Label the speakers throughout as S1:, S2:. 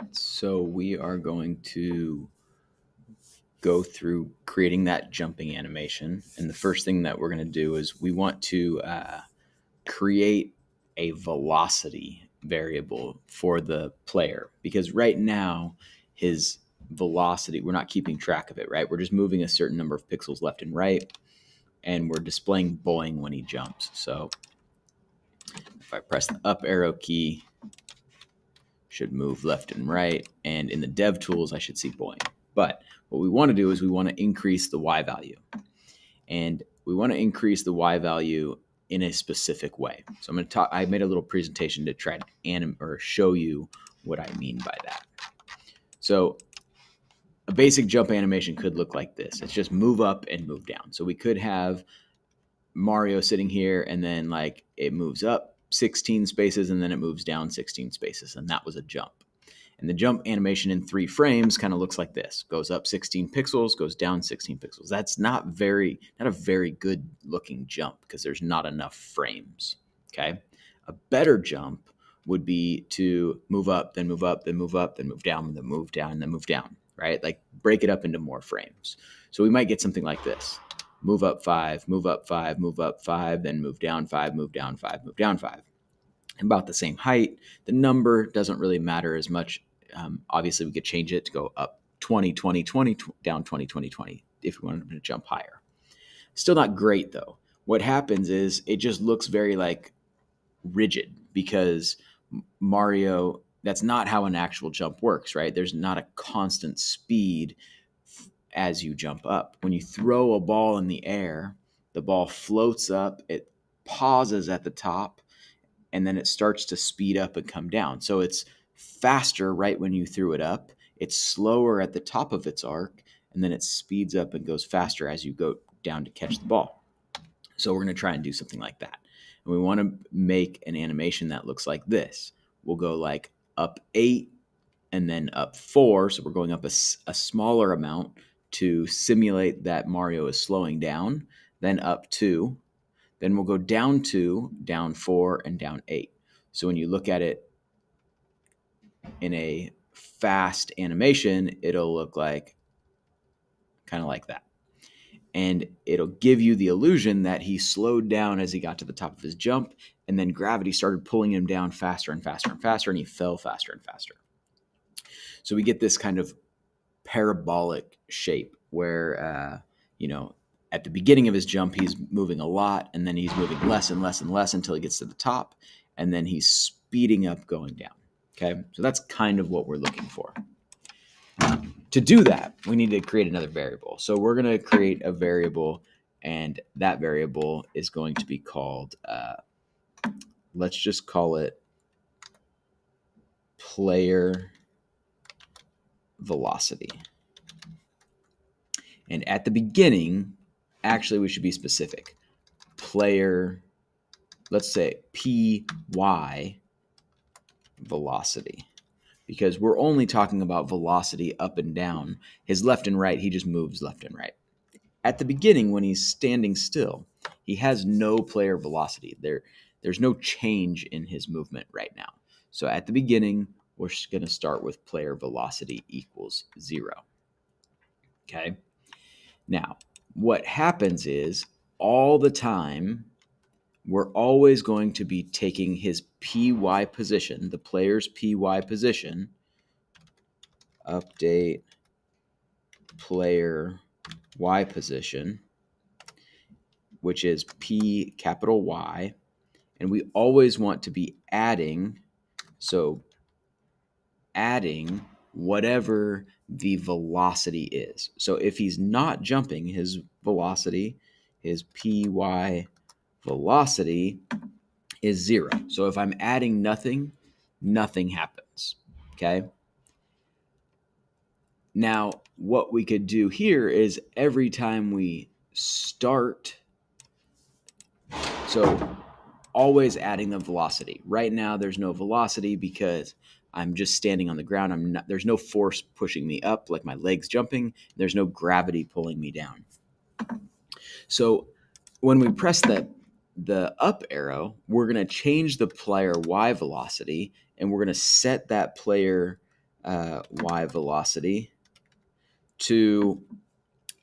S1: right, so we are going to go through creating that jumping animation. And the first thing that we're going to do is we want to uh, create a velocity variable for the player because right now his velocity, we're not keeping track of it, right? We're just moving a certain number of pixels left and right, and we're displaying boing when he jumps. So if I press the up arrow key, should move left and right. And in the dev tools, I should see boing. But what we want to do is we want to increase the Y value. And we want to increase the Y value in a specific way. So I'm going to talk, I made a little presentation to try to anim or show you what I mean by that. So a basic jump animation could look like this. It's just move up and move down. So we could have Mario sitting here and then like it moves up 16 spaces and then it moves down 16 spaces and that was a jump. And the jump animation in three frames kind of looks like this goes up 16 pixels, goes down 16 pixels. That's not very, not a very good looking jump because there's not enough frames. Okay. A better jump would be to move up, then move up, then move up, then move down, then move down, then move down, right? Like break it up into more frames. So we might get something like this move up five, move up five, move up five, then move down five, move down five, move down five. About the same height. The number doesn't really matter as much um, obviously, we could change it to go up 20, 20, 20, down 20, 20, 20 if we wanted to jump higher. Still not great though. What happens is it just looks very like rigid because Mario, that's not how an actual jump works, right? There's not a constant speed as you jump up. When you throw a ball in the air, the ball floats up, it pauses at the top, and then it starts to speed up and come down. So it's faster right when you threw it up. It's slower at the top of its arc, and then it speeds up and goes faster as you go down to catch the mm-hmm. ball. So we're going to try and do something like that. And we want to make an animation that looks like this. We'll go like up eight and then up four. So we're going up a, a smaller amount to simulate that Mario is slowing down, then up two. Then we'll go down two, down four, and down eight. So when you look at it in a fast animation, it'll look like kind of like that. And it'll give you the illusion that he slowed down as he got to the top of his jump, and then gravity started pulling him down faster and faster and faster, and he fell faster and faster. So we get this kind of parabolic shape where, uh, you know, at the beginning of his jump, he's moving a lot, and then he's moving less and less and less until he gets to the top, and then he's speeding up going down. Okay, so that's kind of what we're looking for. To do that, we need to create another variable. So we're going to create a variable, and that variable is going to be called, uh, let's just call it player velocity. And at the beginning, actually, we should be specific. Player, let's say py velocity because we're only talking about velocity up and down. His left and right, he just moves left and right. At the beginning, when he's standing still, he has no player velocity. There, there's no change in his movement right now. So at the beginning, we're just going to start with player velocity equals zero. Okay. Now, what happens is all the time we're always going to be taking his PY position, the player's PY position, update player Y position, which is P capital Y. And we always want to be adding, so adding whatever the velocity is. So if he's not jumping, his velocity, his PY velocity is zero. So if I'm adding nothing, nothing happens. Okay. Now, what we could do here is every time we start, so always adding the velocity. Right now, there's no velocity because I'm just standing on the ground. I'm not, there's no force pushing me up, like my legs jumping. There's no gravity pulling me down. So when we press that the up arrow, we're going to change the player Y velocity and we're going to set that player uh, y velocity to,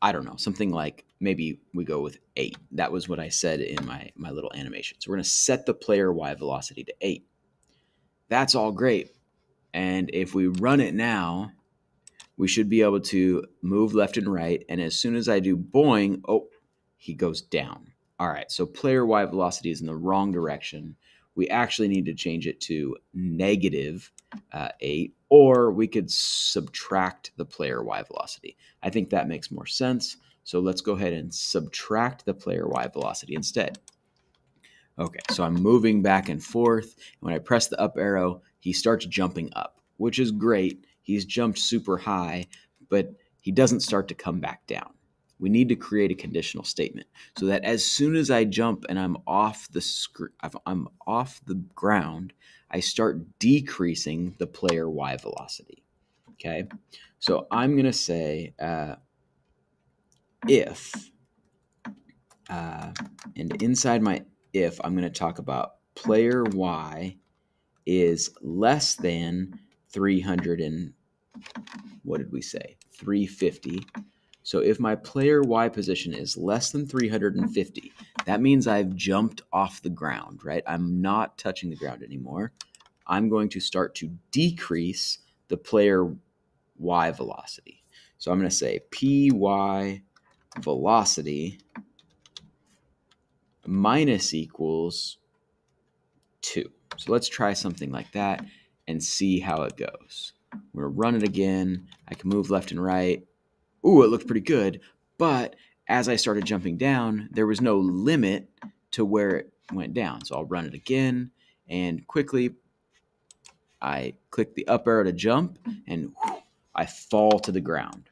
S1: I don't know, something like maybe we go with eight. That was what I said in my, my little animation. So we're going to set the player y velocity to eight. That's all great. And if we run it now, we should be able to move left and right. And as soon as I do boing, oh, he goes down. All right, so player y velocity is in the wrong direction. We actually need to change it to negative uh, 8, or we could subtract the player y velocity. I think that makes more sense. So let's go ahead and subtract the player y velocity instead. Okay, so I'm moving back and forth. When I press the up arrow, he starts jumping up, which is great. He's jumped super high, but he doesn't start to come back down. We need to create a conditional statement so that as soon as I jump and I'm off the sc- I'm off the ground, I start decreasing the player y velocity. Okay, so I'm gonna say uh, if, uh, and inside my if, I'm gonna talk about player y is less than 300 and what did we say? 350. So if my player Y position is less than 350, that means I've jumped off the ground, right? I'm not touching the ground anymore. I'm going to start to decrease the player Y velocity. So I'm going to say PY velocity minus equals 2. So let's try something like that and see how it goes. I'm to run it again. I can move left and right. Ooh, it looked pretty good. But as I started jumping down, there was no limit to where it went down. So I'll run it again and quickly I click the up arrow to jump and I fall to the ground.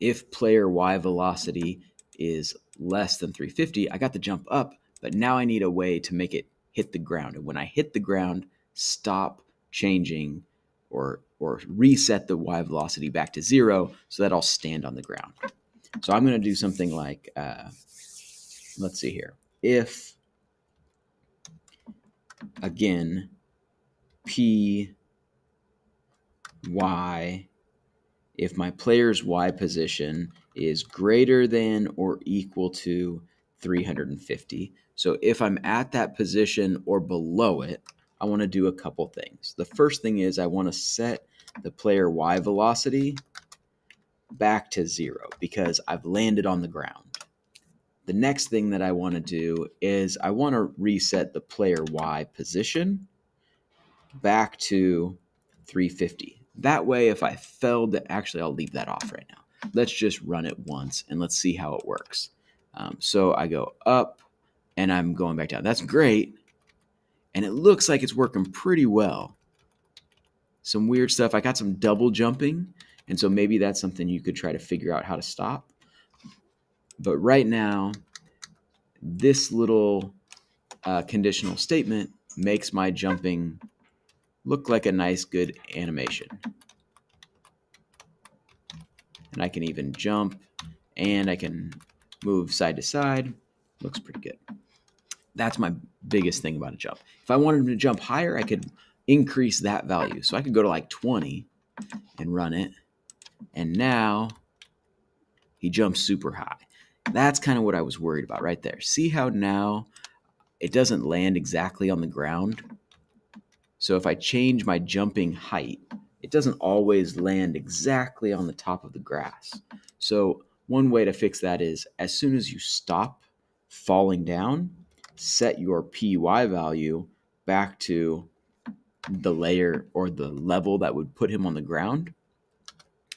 S1: If player Y velocity is less than 350, I got the jump up, but now I need a way to make it hit the ground. And when I hit the ground, stop changing or or reset the y velocity back to zero so that I'll stand on the ground. So I'm going to do something like, uh, let's see here. If, again, p y, if my player's y position is greater than or equal to 350. So if I'm at that position or below it, I want to do a couple things. The first thing is I want to set the player Y velocity back to zero because I've landed on the ground. The next thing that I want to do is I want to reset the player Y position back to 350. That way, if I failed, actually, I'll leave that off right now. Let's just run it once and let's see how it works. Um, so I go up and I'm going back down. That's great. And it looks like it's working pretty well some weird stuff. I got some double jumping, and so maybe that's something you could try to figure out how to stop. But right now, this little uh, conditional statement makes my jumping look like a nice, good animation. And I can even jump and I can move side to side. Looks pretty good. That's my biggest thing about a jump. If I wanted to jump higher, I could increase that value. So I could go to like 20 and run it. And now he jumps super high. That's kind of what I was worried about right there. See how now it doesn't land exactly on the ground? So if I change my jumping height, it doesn't always land exactly on the top of the grass. So one way to fix that is as soon as you stop falling down, set your PY value back to the layer or the level that would put him on the ground.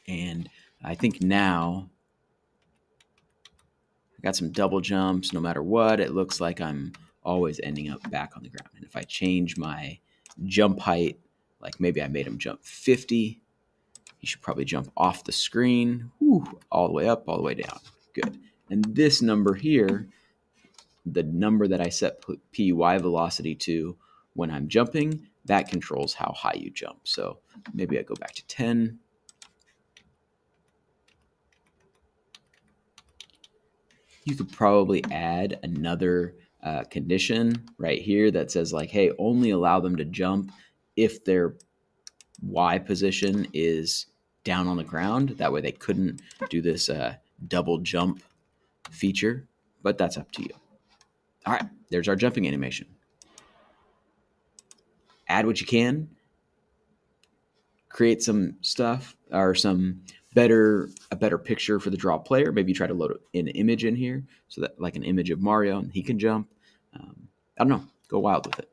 S1: And I think now I got some double jumps. No matter what, it looks like I'm always ending up back on the ground. And if I change my jump height, like maybe I made him jump 50, he should probably jump off the screen, whew, all the way up, all the way down. Good. And this number here, the number that I set py velocity to when I'm jumping, that controls how high you jump. So maybe I go back to 10. You could probably add another uh, condition right here that says like, hey, only allow them to jump if their Y position is down on the ground. That way they couldn't do this uh, double jump feature, but that's up to you. All right, there's our jumping animation. Add what you can, create some stuff or some better a better picture for the draw player. Maybe try to load an image in here so that like an image of Mario and he can jump. Um, I don't know. Go wild with it.